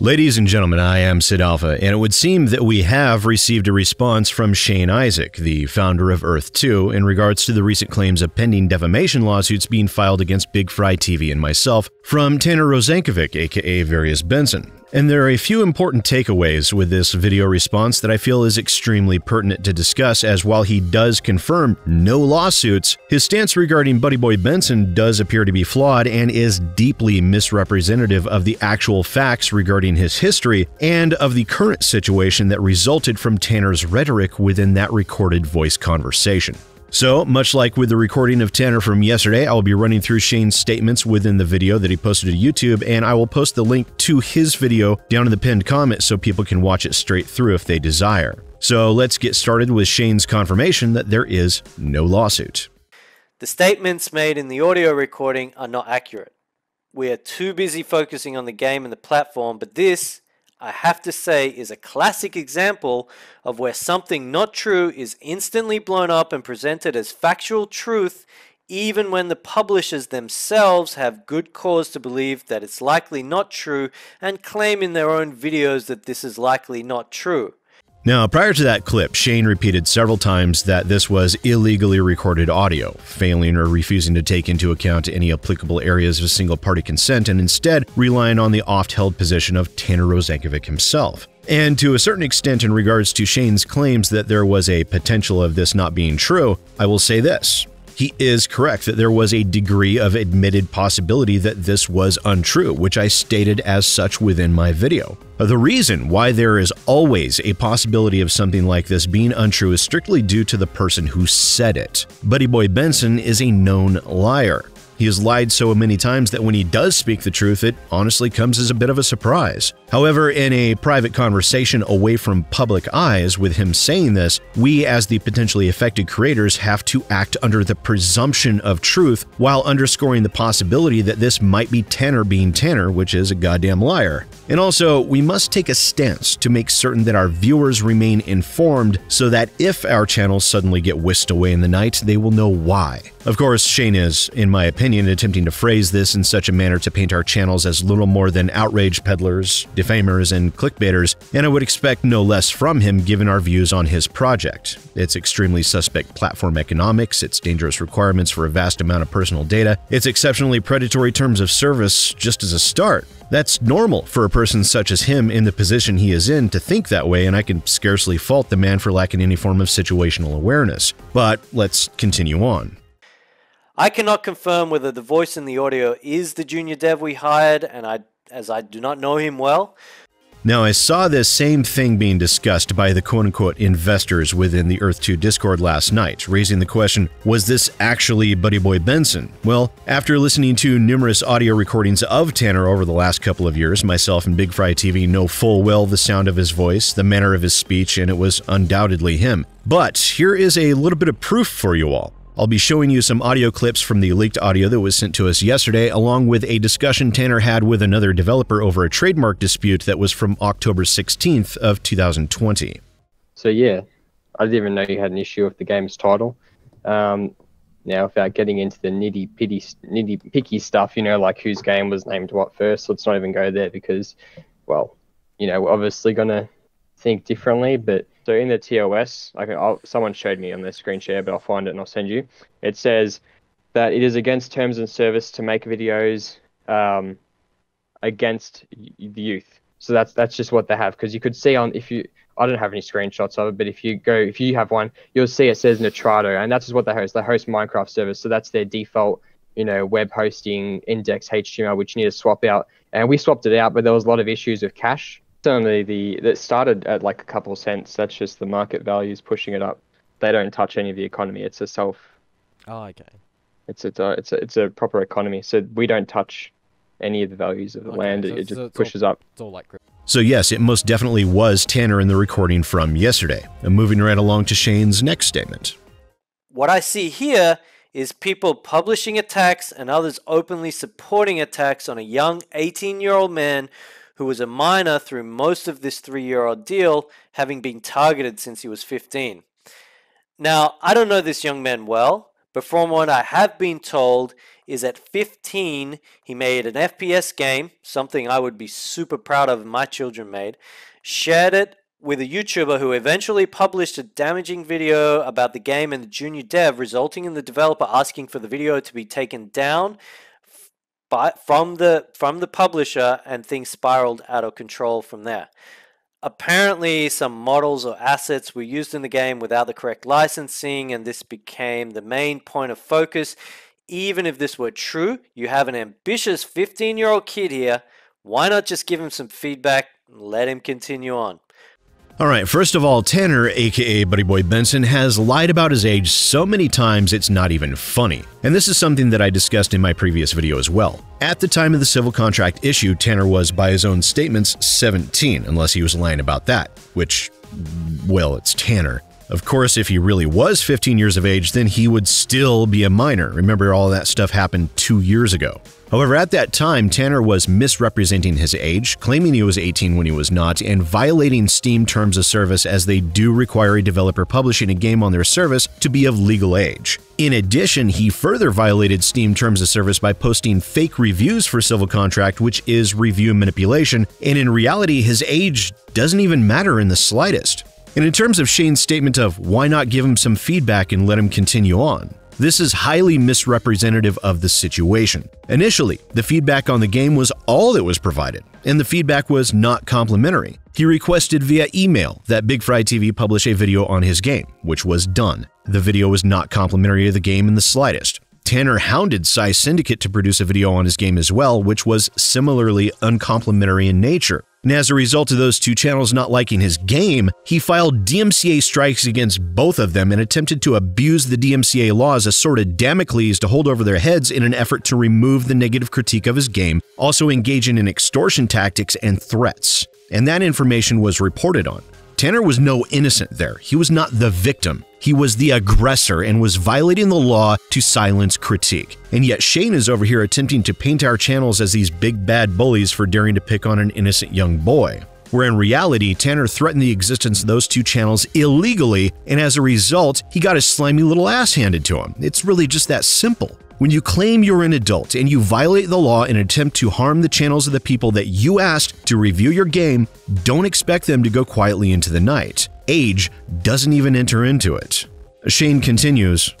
Ladies and gentlemen, I am Sid Alpha, and it would seem that we have received a response from Shane Isaac, the founder of Earth 2, in regards to the recent claims of pending defamation lawsuits being filed against Big Fry TV and myself from Tanner Rosankovic, aka Varius Benson. And there are a few important takeaways with this video response that I feel is extremely pertinent to discuss, as while he does confirm no lawsuits, his stance regarding Buddy Boy Benson does appear to be flawed and is deeply misrepresentative of the actual facts regarding his history and of the current situation that resulted from Tanner's rhetoric within that recorded voice conversation. So, much like with the recording of Tanner from yesterday, I will be running through Shane's statements within the video that he posted to YouTube, and I will post the link to his video down in the pinned comment so people can watch it straight through if they desire. So, let's get started with Shane's confirmation that there is no lawsuit. The statements made in the audio recording are not accurate. We are too busy focusing on the game and the platform, but this I have to say is a classic example of where something not true is instantly blown up and presented as factual truth even when the publishers themselves have good cause to believe that it's likely not true and claim in their own videos that this is likely not true. Now, prior to that clip, Shane repeated several times that this was illegally recorded audio, failing or refusing to take into account any applicable areas of single party consent and instead relying on the oft held position of Tanner Rosankovic himself. And to a certain extent, in regards to Shane's claims that there was a potential of this not being true, I will say this he is correct that there was a degree of admitted possibility that this was untrue, which I stated as such within my video. The reason why there is always a possibility of something like this being untrue is strictly due to the person who said it. Buddy Boy Benson is a known liar. He has lied so many times that when he does speak the truth, it honestly comes as a bit of a surprise. However, in a private conversation away from public eyes with him saying this, we as the potentially affected creators have to act under the presumption of truth while underscoring the possibility that this might be Tanner being Tanner, which is a goddamn liar. And also, we must take a stance to make certain that our viewers remain informed so that if our channels suddenly get whisked away in the night, they will know why. Of course, Shane is, in my opinion, attempting to phrase this in such a manner to paint our channels as little more than outrage peddlers, defamers, and clickbaiters, and I would expect no less from him given our views on his project. Its extremely suspect platform economics, its dangerous requirements for a vast amount of personal data, its exceptionally predatory terms of service just as a start. That's normal for a person such as him in the position he is in to think that way, and I can scarcely fault the man for lacking any form of situational awareness. But let's continue on. I cannot confirm whether the voice in the audio is the junior dev we hired, and I, as I do not know him well. Now, I saw this same thing being discussed by the quote unquote investors within the Earth 2 Discord last night, raising the question was this actually Buddy Boy Benson? Well, after listening to numerous audio recordings of Tanner over the last couple of years, myself and Big Fry TV know full well the sound of his voice, the manner of his speech, and it was undoubtedly him. But here is a little bit of proof for you all. I'll be showing you some audio clips from the leaked audio that was sent to us yesterday, along with a discussion Tanner had with another developer over a trademark dispute that was from October 16th of 2020. So yeah, I didn't even know you had an issue with the game's title. Um, now, without getting into the nitty pitty, nitty picky stuff, you know, like whose game was named what first, let's not even go there because, well, you know, we're obviously gonna think differently, but so in the TOS, like I'll, someone showed me on the screen share, but I'll find it and I'll send you. It says that it is against terms and service to make videos um, against the youth. So that's that's just what they have because you could see on if you I don't have any screenshots of it, but if you go if you have one, you'll see it says Nitrado, and that's just what they host. They host Minecraft servers, so that's their default you know web hosting index HTML, which you need to swap out. And we swapped it out, but there was a lot of issues with cache only the that started at like a couple cents. That's just the market values pushing it up. They don't touch any of the economy. It's a self. Oh, okay. It's a it's a it's a proper economy. So we don't touch any of the values of the okay, land. So it just so pushes all, up. It's all like. So yes, it most definitely was Tanner in the recording from yesterday. And moving right along to Shane's next statement. What I see here is people publishing attacks and others openly supporting attacks on a young 18-year-old man who was a minor through most of this three year ordeal, having been targeted since he was 15. Now, I don't know this young man well, but from what I have been told, is at 15 he made an FPS game, something I would be super proud of my children made, shared it with a YouTuber who eventually published a damaging video about the game and the junior dev, resulting in the developer asking for the video to be taken down by, from the from the publisher, and things spiraled out of control from there. Apparently, some models or assets were used in the game without the correct licensing, and this became the main point of focus even if this were true, you have an ambitious 15 year old kid here. Why not just give him some feedback and let him continue on? All right, first of all, Tanner, aka Buddy Boy Benson, has lied about his age so many times it's not even funny. And this is something that I discussed in my previous video as well. At the time of the civil contract issue, Tanner was, by his own statements, 17, unless he was lying about that, which, well, it's Tanner. Of course, if he really was 15 years of age, then he would still be a minor. Remember, all that stuff happened two years ago. However, at that time, Tanner was misrepresenting his age, claiming he was 18 when he was not, and violating Steam terms of service as they do require a developer publishing a game on their service to be of legal age. In addition, he further violated Steam terms of service by posting fake reviews for Civil Contract, which is review manipulation, and in reality, his age doesn't even matter in the slightest. And in terms of Shane's statement of why not give him some feedback and let him continue on, this is highly misrepresentative of the situation. Initially, the feedback on the game was all that was provided, and the feedback was not complimentary. He requested via email that Big Fry TV publish a video on his game, which was done. The video was not complimentary of the game in the slightest. Tanner hounded Psy Syndicate to produce a video on his game as well, which was similarly uncomplimentary in nature. And as a result of those two channels not liking his game, he filed DMCA strikes against both of them and attempted to abuse the DMCA law as a sort of Damocles to hold over their heads in an effort to remove the negative critique of his game, also engaging in extortion tactics and threats. And that information was reported on. Tanner was no innocent there. He was not the victim. He was the aggressor and was violating the law to silence critique. And yet Shane is over here attempting to paint our channels as these big bad bullies for daring to pick on an innocent young boy. Where in reality, Tanner threatened the existence of those two channels illegally, and as a result, he got his slimy little ass handed to him. It's really just that simple. When you claim you're an adult and you violate the law and attempt to harm the channels of the people that you asked to review your game, don't expect them to go quietly into the night. Age doesn't even enter into it. Shane continues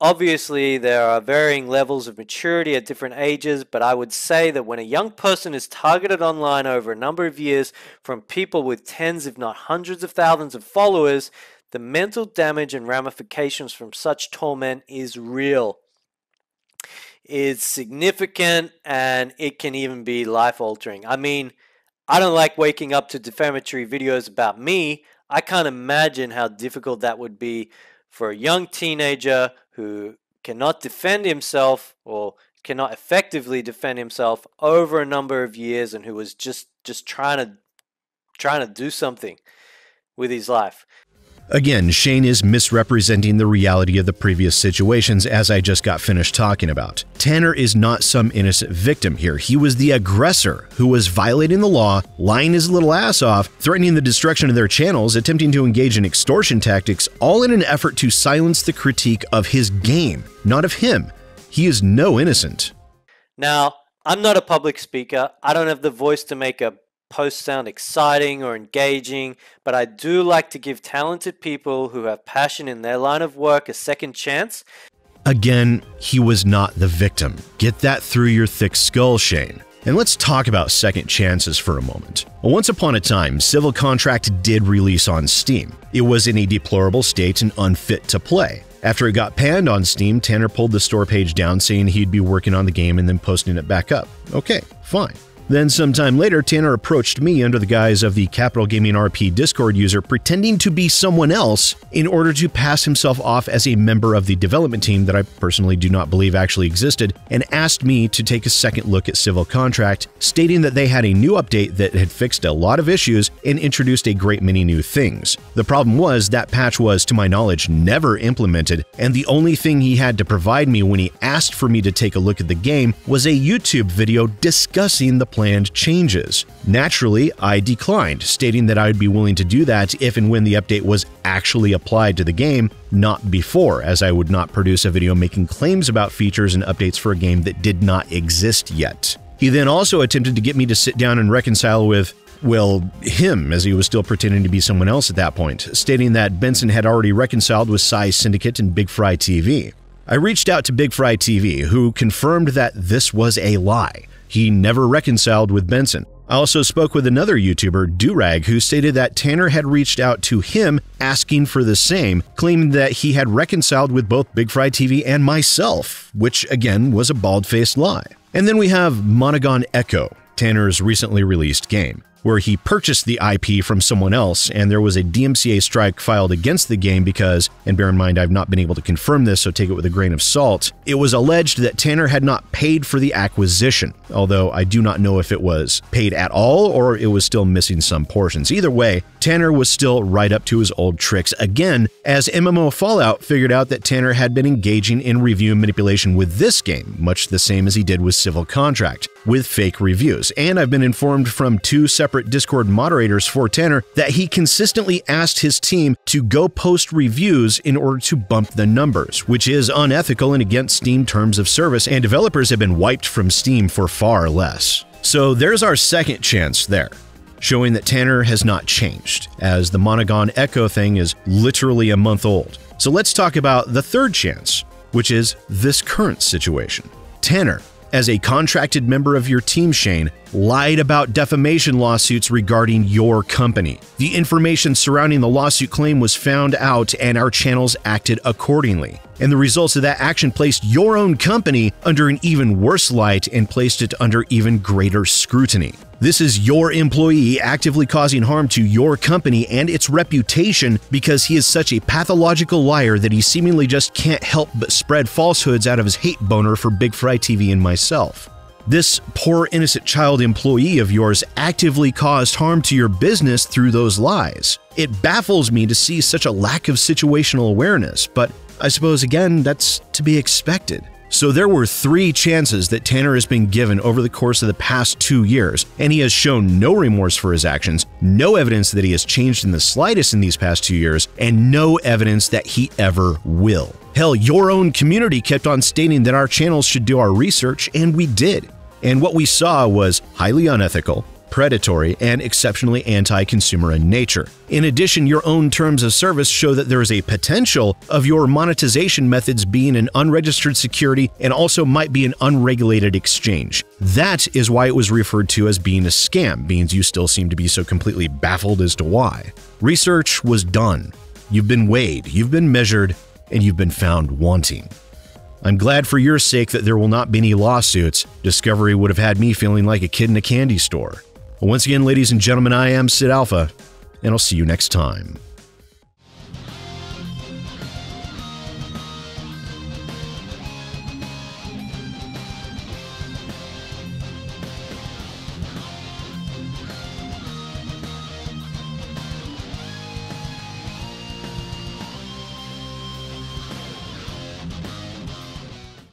Obviously, there are varying levels of maturity at different ages, but I would say that when a young person is targeted online over a number of years from people with tens, if not hundreds of thousands of followers, the mental damage and ramifications from such torment is real It's significant and it can even be life altering. I mean, I don't like waking up to defamatory videos about me. I can't imagine how difficult that would be for a young teenager who cannot defend himself or cannot effectively defend himself over a number of years and who was just just trying to trying to do something with his life. Again, Shane is misrepresenting the reality of the previous situations as I just got finished talking about. Tanner is not some innocent victim here. He was the aggressor who was violating the law, lying his little ass off, threatening the destruction of their channels, attempting to engage in extortion tactics, all in an effort to silence the critique of his game, not of him. He is no innocent. Now, I'm not a public speaker. I don't have the voice to make a posts sound exciting or engaging, but I do like to give talented people who have passion in their line of work a second chance. Again, he was not the victim. Get that through your thick skull, Shane. And let's talk about second chances for a moment. Once upon a time, Civil Contract did release on Steam. It was in a deplorable state and unfit to play. After it got panned on Steam, Tanner pulled the store page down saying he'd be working on the game and then posting it back up. Okay, fine. Then, sometime later, Tanner approached me under the guise of the Capital Gaming RP Discord user pretending to be someone else in order to pass himself off as a member of the development team that I personally do not believe actually existed, and asked me to take a second look at Civil Contract, stating that they had a new update that had fixed a lot of issues and introduced a great many new things. The problem was that patch was, to my knowledge, never implemented, and the only thing he had to provide me when he asked for me to take a look at the game was a YouTube video discussing the planned changes. Naturally, I declined, stating that I would be willing to do that if and when the update was actually applied to the game, not before, as I would not produce a video making claims about features and updates for a game that did not exist yet. He then also attempted to get me to sit down and reconcile with well, him, as he was still pretending to be someone else at that point, stating that Benson had already reconciled with Size Syndicate and Big Fry TV. I reached out to Big Fry TV, who confirmed that this was a lie. He never reconciled with Benson. I also spoke with another YouTuber, Durag, who stated that Tanner had reached out to him asking for the same, claiming that he had reconciled with both Big Fry TV and myself, which again was a bald faced lie. And then we have Monogon Echo, Tanner's recently released game where he purchased the IP from someone else, and there was a DMCA strike filed against the game because, and bear in mind I've not been able to confirm this, so take it with a grain of salt, it was alleged that Tanner had not paid for the acquisition, although I do not know if it was paid at all or it was still missing some portions. Either way, Tanner was still right up to his old tricks again, as MMO Fallout figured out that Tanner had been engaging in review manipulation with this game, much the same as he did with Civil Contract, with fake reviews. And I've been informed from two separate Discord moderators for Tanner that he consistently asked his team to go post reviews in order to bump the numbers, which is unethical and against Steam terms of service, and developers have been wiped from Steam for far less. So there's our second chance there showing that Tanner has not changed, as the Monogon Echo thing is literally a month old. So let's talk about the third chance, which is this current situation. Tanner, as a contracted member of your team, Shane, lied about defamation lawsuits regarding your company. The information surrounding the lawsuit claim was found out, and our channels acted accordingly. And the results of that action placed your own company under an even worse light and placed it under even greater scrutiny. This is your employee actively causing harm to your company and its reputation because he is such a pathological liar that he seemingly just can't help but spread falsehoods out of his hate boner for Big Fry TV and myself. This poor innocent child employee of yours actively caused harm to your business through those lies. It baffles me to see such a lack of situational awareness, but I suppose again that's to be expected. So there were three chances that Tanner has been given over the course of the past two years, and he has shown no remorse for his actions, no evidence that he has changed in the slightest in these past two years, and no evidence that he ever will. Hell, your own community kept on stating that our channels should do our research, and we did. And what we saw was highly unethical, predatory, and exceptionally anti consumer in nature. In addition, your own terms of service show that there is a potential of your monetization methods being an unregistered security and also might be an unregulated exchange. That is why it was referred to as being a scam, means you still seem to be so completely baffled as to why. Research was done. You've been weighed, you've been measured, and you've been found wanting. I'm glad for your sake that there will not be any lawsuits. Discovery would have had me feeling like a kid in a candy store. Once again, ladies and gentlemen, I am Sid Alpha, and I'll see you next time.